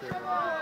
Ciao. Ciao!